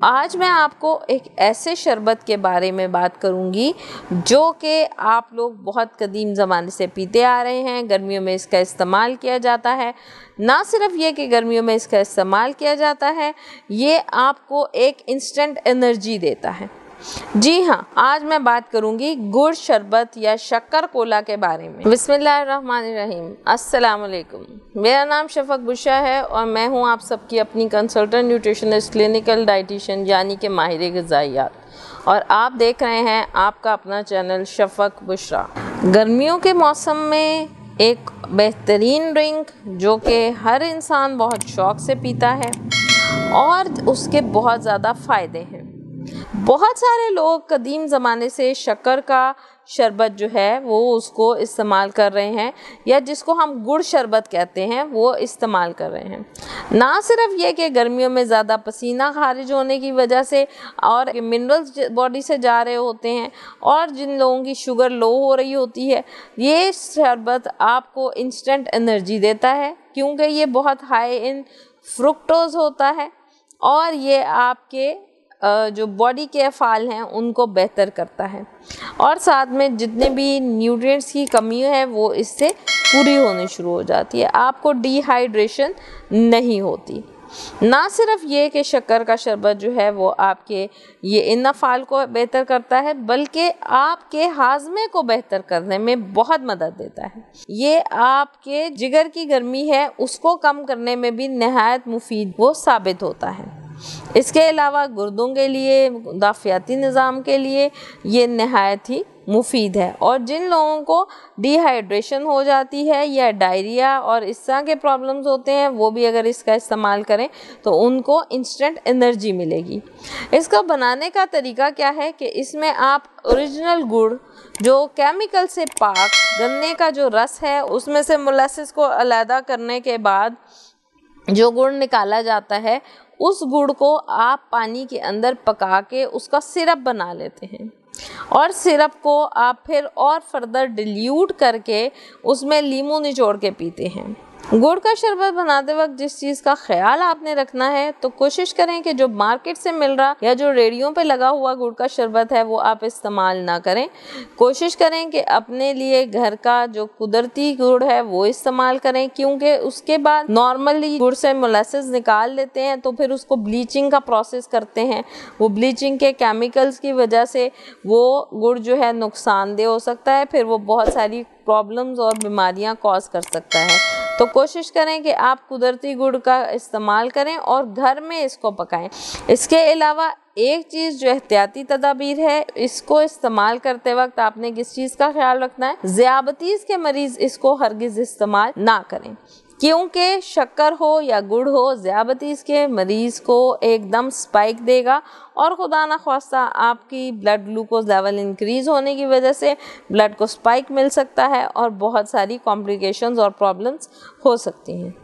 आज मैं आपको एक ऐसे शरबत के बारे में बात करूँगी, जो कि आप लोग बहुत कदीम ज़माने से पीते आ रहे हैं। गर्मियों में इसका इस्तेमाल किया जाता है। ना सिर्फ़ ये कि गर्मियों में इसका इस्तेमाल किया जाता है, ये आपको एक इंस्टेंट एनर्जी देता है। जी हाँ आज मैं बात करूँगी गुड़ शरबत या शक्कर कोला के बारे में। बिस्मिल्लाहिर्रहमानिर्रहीम। अस्सलाम वालेकुम मेरा नाम शफक बुशा है और मैं हूँ आप सबकी अपनी कंसल्टेंट न्यूट्रिशनिस्ट क्लिनिकल डाइटिशियन यानी कि माहिर गजाइयात और आप देख रहे हैं आपका अपना चैनल शफक बुशरा गर्मियों के मौसम में एक बेहतरीन ड्रिंक जो कि हर इंसान बहुत शौक से पीता है और उसके बहुत ज़्यादा फ़ायदे हैं। बहुत सारे लोग कदीम ज़माने से शक्कर का शरबत जो है, वो उसको इस्तेमाल कर रहे हैं, या जिसको हम गुड़ शरबत कहते हैं, वो इस्तेमाल कर रहे हैं। ना सिर्फ़ ये कि गर्मियों में ज़्यादा पसीना खारिज होने की वजह से और मिनरल्स बॉडी से जा रहे होते हैं और जिन लोगों की शुगर लो हो रही होती है, ये शरबत आपको इंस्टेंट एनर्जी देता है, क्योंकि ये बहुत हाई इन फ्रुक्टोज होता है और ये आपके जो बॉडी के अफ़ाल हैं, उनको बेहतर करता है। और साथ में जितने भी न्यूट्रिएंट्स की कमी है, वो इससे पूरी होनी शुरू हो जाती है। आपको डिहाइड्रेशन नहीं होती। ना सिर्फ़ ये कि शक्कर का शरबत जो है, वो आपके ये इन अफ़ाल को बेहतर करता है, बल्कि आपके हाजमे को बेहतर करने में बहुत मदद देता है। ये आपके जिगर की गर्मी है, उसको कम करने में भी नहायत मुफीद वो साबित होता है। इसके अलावा गुर्दों के लिए, दाफियाती निज़ाम के लिए ये नहायत ही मुफीद है। और जिन लोगों को डिहाइड्रेशन हो जाती है या डायरिया और इस तरह के प्रॉब्लम्स होते हैं, वो भी अगर इसका इस्तेमाल करें तो उनको इंस्टेंट एनर्जी मिलेगी। इसका बनाने का तरीका क्या है कि इसमें आप ओरिजिनल गुड़, जो केमिकल से पाक, गन्ने का जो रस है, उसमें से मोलासिस को अलहदा करने के बाद जो गुड़ निकाला जाता है उस गुड़ को आप पानी के अंदर पका के उसका सिरप बना लेते हैं। और सिरप को आप फिर और फर्दर डिल्यूट करके उसमें लीमू निचोड़ के पीते हैं। गुड़ का शरबत बनाते वक्त जिस चीज़ का ख्याल आपने रखना है तो कोशिश करें कि जो मार्केट से मिल रहा या जो रेडियो पे लगा हुआ गुड़ का शरबत है, वो आप इस्तेमाल ना करें। कोशिश करें कि अपने लिए घर का जो कुदरती गुड़ है, वो इस्तेमाल करें, क्योंकि उसके बाद नॉर्मली गुड़ से मोलेसिस निकाल लेते हैं तो फिर उसको ब्लीचिंग का प्रोसेस करते हैं। वो ब्लीचिंग के केमिकल्स की वजह से वो गुड़ जो है नुकसानदेह हो सकता है, फिर वो बहुत सारी प्रॉब्लम्स और बीमारियाँ कॉज कर सकता है। तो कोशिश करें कि आप कुदरती गुड़ का इस्तेमाल करें और घर में इसको पकाएँ। इसके अलावा एक चीज़ जो एहतियाती तदाबीर है, इसको इस्तेमाल करते वक्त आपने किस चीज़ का ख्याल रखना है? ज़्यादतीस के मरीज़ इसको हरगिज़ इस्तेमाल ना करें। क्योंकि शक्कर हो या गुड़ हो ज़्याबतीस के मरीज़ को एकदम स्पाइक देगा और खुदा न खास्ता आपकी ब्लड ग्लूकोज लेवल इंक्रीज़ होने की वजह से ब्लड को स्पाइक मिल सकता है और बहुत सारी कॉम्प्लिकेशंस और प्रॉब्लम्स हो सकती हैं।